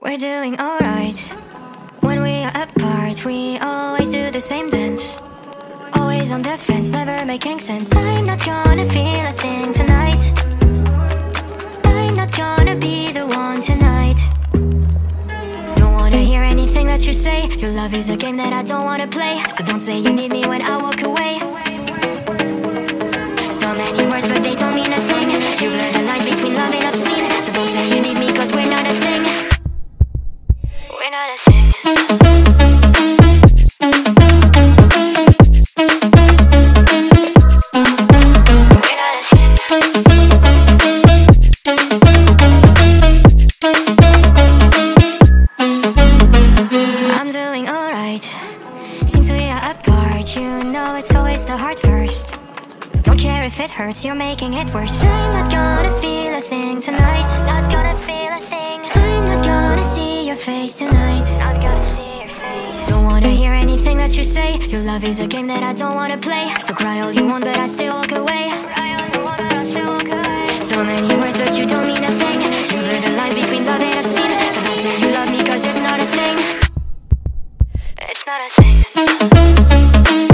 We're doing alright. When we are apart, we always do the same dance. Always on the fence, never making sense. I'm not gonna feel a thing tonight. I'm not gonna be the one tonight. Don't wanna hear anything that you say. Your love is a game that I don't wanna play. So don't say you need me when I walk away. Making it worse. I'm not gonna feel a thing face tonight. Don't wanna hear anything that you say. Your love is a game that I don't wanna play. So cry all you want but I still walk away. So many words but you don't mean a thing. You blur the lines between love and obscene. So don't say you love me cause it's not a thing. It's not a thing.